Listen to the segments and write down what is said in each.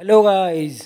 Hello guys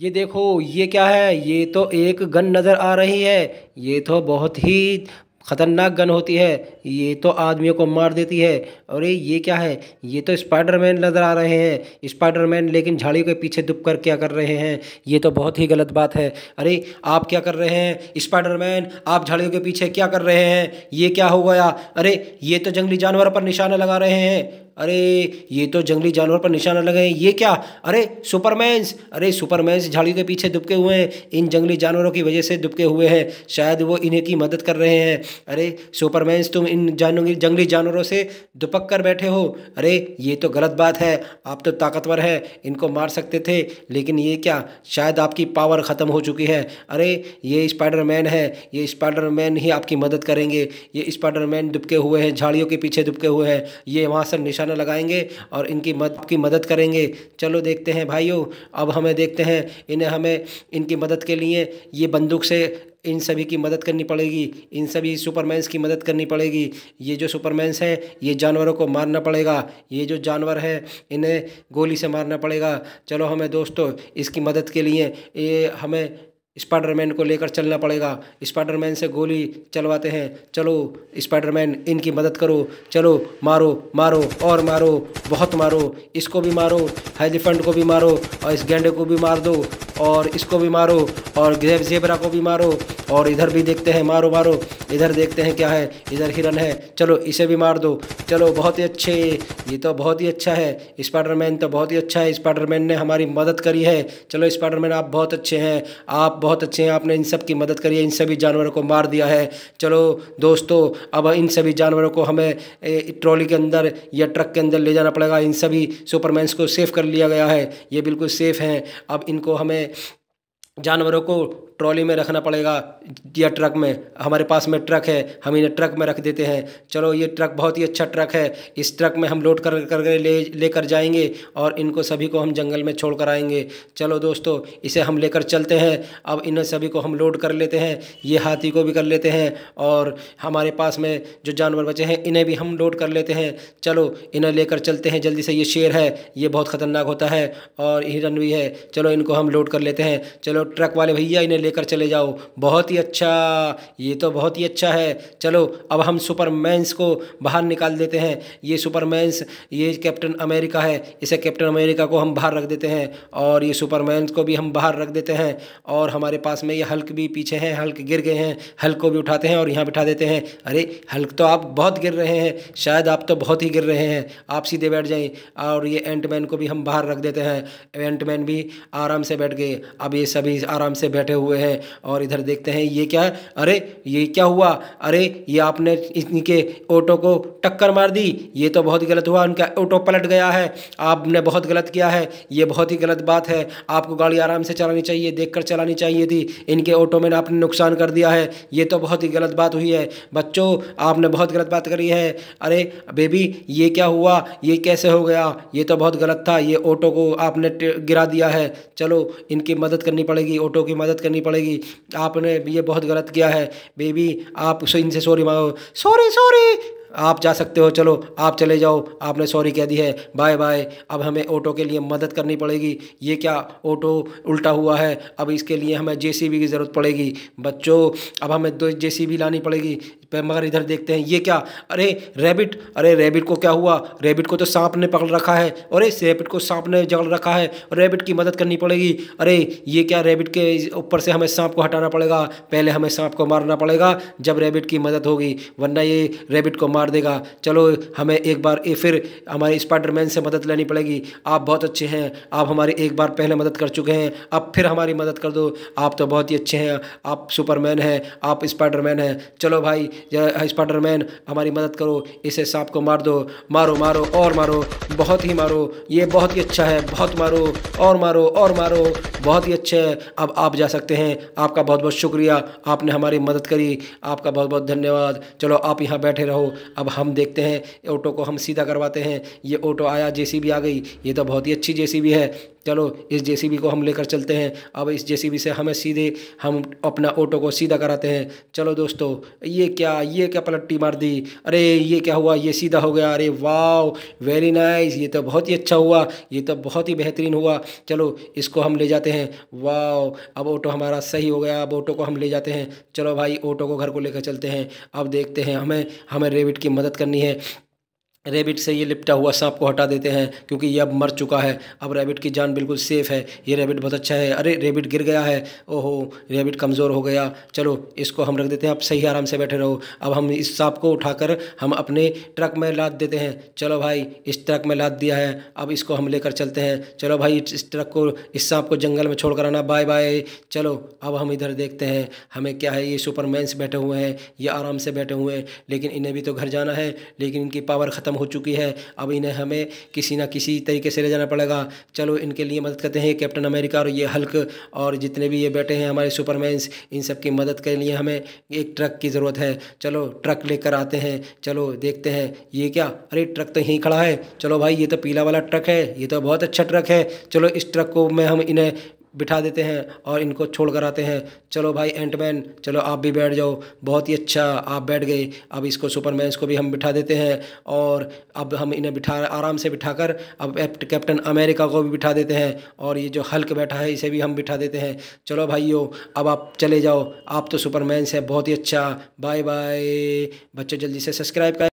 ये देखो, ये क्या है? ये तो एक गन नज़र आ रही है। ये तो बहुत ही ख़तरनाक गन होती है, ये तो आदमियों को मार देती है। अरे, ये क्या है? ये तो स्पाइडरमैन नज़र आ रहे हैं। स्पाइडरमैन लेकिन झाड़ियों के पीछे दुब कर क्या कर रहे हैं? ये तो बहुत ही गलत बात है। अरे, आप क्या कर रहे हैं? स्पाइडरमैन आप झाड़ियों के पीछे क्या कर रहे हैं? ये क्या हो गया? अरे, ये तो जंगली जानवर पर निशाना लगा रहे हैं। अरे, ये तो जंगली जानवर पर निशाना लगे ये क्या? अरे सुपरमैन्स अरे सुपरमैन्स झाड़ियों के पीछे दुबके हुए हैं। इन जंगली जानवरों की वजह से दुबके हुए हैं। शायद वो इन्हें की मदद कर रहे हैं। अरे सुपरमैन, तुम इन जानों जंगली जानवरों से दुपक कर बैठे हो। अरे, ये तो गलत बात है। आप तो ताकतवर हैं। इनको मार सकते थे, लेकिन ये क्या? शायद आपकी पावर ख़त्म हो चुकी है। अरे, ये स्पाइडरमैन है। ये स्पाइडरमैन ही आपकी मदद करेंगे। ये स्पाइडरमैन दुबके हुए हैं, झाड़ियों के पीछे दुबके हुए हैं। ये वहाँ से निशाना लगाएँगे और इनकी मद की मदद करेंगे। चलो देखते हैं भाइयों, अब हमें देखते हैं, इन्हें हमें इनकी मदद के लिए ये बंदूक से इन सभी की मदद करनी पड़ेगी, इन सभी सुपरमैन्स की मदद करनी पड़ेगी। ये जो सुपरमैन्स हैं, ये जानवरों को मारना पड़ेगा। ये जो जानवर है, इन्हें गोली से मारना पड़ेगा। चलो हमें दोस्तों, इसकी मदद के लिए, ये हमें स्पाइडरमैन को लेकर चलना पड़ेगा। स्पाइडरमैन से गोली चलवाते हैं। चलो, स्पाइडरमैन इनकी मदद करो। चलो, मारो मारो, और मारो, बहुत मारो। इसको भी मारो, हेलीफेंट को भी मारो, और इस गेंडे को भी मार दो, और इसको भी मारो, और ग्रेव जेबरा को भी मारो, और इधर भी देखते हैं, मारो मारो। इधर देखते हैं क्या है, इधर हिरन है। चलो, इसे भी मार दो। चलो, बहुत ही अच्छे, ये तो बहुत ही अच्छा है। स्पाइडरमैन तो बहुत ही अच्छा है। स्पाइडरमैन ने हमारी मदद करी है। चलो, स्पाइडरमैन, आप बहुत अच्छे हैं। आप बहुत अच्छे हैं, आपने इन सब की मदद करी है, इन सभी जानवरों को मार दिया है। चलो दोस्तों, अब इन सभी जानवरों को हमें ट्रॉली के अंदर या ट्रक के अंदर ले जाना पड़ेगा। इन सभी सुपरमैन्स को सेफ़ कर लिया गया है। ये बिल्कुल सेफ़ हैं। अब इनको हमें जानवरों को ट्रॉली में रखना पड़ेगा, या ट्रक में। हमारे पास में ट्रक है, हम इन्हें ट्रक में रख देते हैं। चलो, ये ट्रक बहुत ही अच्छा ट्रक है। इस ट्रक में हम लोड कर कर ले, लेकर जाएँगे और इनको सभी को हम जंगल में छोड़ कर आएँगे। चलो दोस्तों, इसे हम लेकर चलते हैं। अब इन सभी को हम लोड कर लेते हैं, ये हाथी को भी कर लेते हैं और हमारे पास में जो जानवर बचे हैं, इन्हें भी हम लोड कर लेते हैं। चलो, इन्हें लेकर चलते हैं। जल्दी से ये शेर है, ये बहुत ख़तरनाक होता है और हिरन भी है। चलो, इनको हम लोड कर लेते हैं। चलो ट्रक वाले भैया, इन्हें लेकर चले जाओ। बहुत ही अच्छा ये तो बहुत ही अच्छा है। चलो, अब हम सुपरमैन्स को बाहर निकाल देते हैं। ये सुपरमैन्स, ये कैप्टन अमेरिका है। इसे कैप्टन अमेरिका को हम बाहर रख देते हैं और ये सुपरमैन्स को भी हम बाहर रख देते हैं। और हमारे पास में ये हल्क भी पीछे हैं, हल्क गिर गए हैं। हल्क को भी उठाते हैं और यहाँ बिठा देते हैं। अरे, हल्क तो आप बहुत गिर रहे हैं। शायद आप तो बहुत ही गिर रहे हैं। आप सीधे बैठ जाएँ और ये एंटमैन को भी हम बाहर रख देते हैं। एंटमैन भी आराम से बैठ गए। अब ये सभी आराम से बैठे हुए हैं और इधर देखते हैं, ये क्या? है अरे, ये क्या हुआ? अरे, ये आपने इनके ऑटो को टक्कर मार दी। ये तो बहुत गलत हुआ उनका ऑटो पलट गया है। आपने बहुत गलत किया है। ये बहुत ही गलत बात है। आपको गाड़ी आराम से चलानी चाहिए, देखकर चलानी चाहिए थी। इनके ऑटो में आपने नुकसान कर दिया है। ये तो बहुत ही गलत बात हुई है। बच्चों, आपने बहुत गलत बात करी है। अरे, बेबी, ये क्या हुआ? ये कैसे हो गया? ये तो बहुत गलत था। ये ऑटो को आपने गिरा दिया है। चलो, इनकी मदद करनी पड़ेगी। ऑटो की मदद करनी पड़ेगी। आपने ये बहुत गलत किया है। बेबी, आप इनसे सॉरी मांगो। सॉरी सॉरी आप जा सकते हो, चलो, आप चले जाओ, आपने सॉरी कह दी है बाय बाय अब हमें ऑटो के लिए मदद करनी पड़ेगी। ये क्या ऑटो उल्टा हुआ है? अब इसके लिए हमें जेसीबी की ज़रूरत पड़ेगी। बच्चों, अब हमें दो जेसीबी लानी पड़ेगी। मगर इधर देखते हैं, ये क्या? अरे रैबिट अरे रैबिट को क्या हुआ? रैबिट को तो सांप ने पकड़ रखा है। अरे रैबिट को सांप ने जगड़ रखा है। रैबिट की मदद करनी पड़ेगी। अरे, ये क्या रैबिट के ऊपर से हमें सांप को हटाना पड़ेगा? पहले हमें सांप को मारना पड़ेगा, जब रैबिट की मदद होगी। वरना ये रैबिट को मार देगा। चलो, हमें एक बार ए, फिर हमारे स्पाइडरमैन से मदद लेनी पड़ेगी। आप बहुत अच्छे हैं। आप हमारी एक बार पहले मदद कर चुके हैं। अब फिर हमारी मदद कर दो। आप तो बहुत ही अच्छे हैं। आप सुपरमैन हैं। आप स्पाइडरमैन हैं। चलो भाई स्पाइडरमैन हमारी मदद करो। इसे सांप को मार दो। मारो मारो, और मारो। बहुत ही मारो। ये बहुत ही अच्छा है। बहुत मारो, और मारो और मारो। बहुत ही अच्छे है। अब आप जा सकते हैं। आपका बहुत बहुत शुक्रिया। आपने हमारी मदद करी। आपका बहुत बहुत धन्यवाद। चलो, आप यहाँ बैठे रहो। अब हम देखते हैं ऑटो को हम सीधा करवाते हैं, ये ऑटो आया, जेसीबी आ गई, ये तो बहुत ही अच्छी जेसीबी है। चलो, इस जेसीबी को हम लेकर चलते हैं। अब इस जेसीबी से हमें सीधे हम अपना ऑटो को सीधा कराते हैं। चलो दोस्तों, ये क्या ये क्या पलट्टी मार दी? अरे, ये क्या हुआ? ये सीधा हो गया। अरे वाह वेरी नाइस ये तो बहुत ही अच्छा हुआ। ये तो बहुत ही बेहतरीन हुआ। चलो, इसको हम ले जाते हैं। वाह अब ऑटो हमारा सही हो गया। अब ऑटो को हम ले जाते हैं। चलो भाई, ऑटो को घर को लेकर चलते हैं। अब देखते हैं, हमें हमें रेविट की मदद करनी है। रेबिट से ये लिपटा हुआ सांप को हटा देते हैं, क्योंकि ये अब मर चुका है। अब रेबिट की जान बिल्कुल सेफ़ है। ये रेबिट बहुत अच्छा है। अरे रेबिट गिर गया है। ओहो रेबिट कमज़ोर हो गया। चलो, इसको हम रख देते हैं। अब सही आराम से बैठे रहो। अब हम इस सांप को उठाकर हम अपने ट्रक में लाद देते हैं। चलो भाई, इस ट्रक में लाद दिया है। अब इसको हम लेकर चलते हैं। चलो भाई, इस ट्रक को, इस सांप को जंगल में छोड़ कर आना। बाय बाय चलो, अब हम इधर देखते हैं। हमें क्या है? ये सुपरमैन्स बैठे हुए हैं। ये आराम से बैठे हुए हैं। लेकिन इन्हें भी तो घर जाना है। लेकिन इनकी पावर ख़त्म ख़त्म हो चुकी है। अब इन्हें हमें किसी ना किसी तरीके से ले जाना पड़ेगा। चलो, इनके लिए मदद करते हैं कैप्टन अमेरिका और ये हल्क और जितने भी ये बैठे हैं हमारे सुपरमैन्स, इन सब की मदद के लिए हमें एक ट्रक की ज़रूरत है। चलो, ट्रक लेकर आते हैं। चलो, देखते हैं। ये क्या? अरे, ट्रक तो यहीं खड़ा है। चलो भाई, ये तो पीला वाला ट्रक है। ये तो बहुत अच्छा ट्रक है। चलो, इस ट्रक को में हम इन्हें बिठा देते हैं और इनको छोड़ कर आते हैं। चलो भाई एंटमैन चलो आप भी बैठ जाओ। बहुत ही अच्छा आप बैठ गए। अब इसको सुपरमैन को भी हम बिठा देते हैं और अब हम इन्हें बिठा, आराम से बिठा कर अब कैप्टन अमेरिका को भी बिठा देते हैं और ये जो हल्क बैठा है, इसे भी हम बिठा देते हैं। चलो भाइयों, अब आप चले जाओ। आप तो सुपरमैन से बहुत ही अच्छा। बाय बाय बच्चों, जल्दी से सब्सक्राइब करें।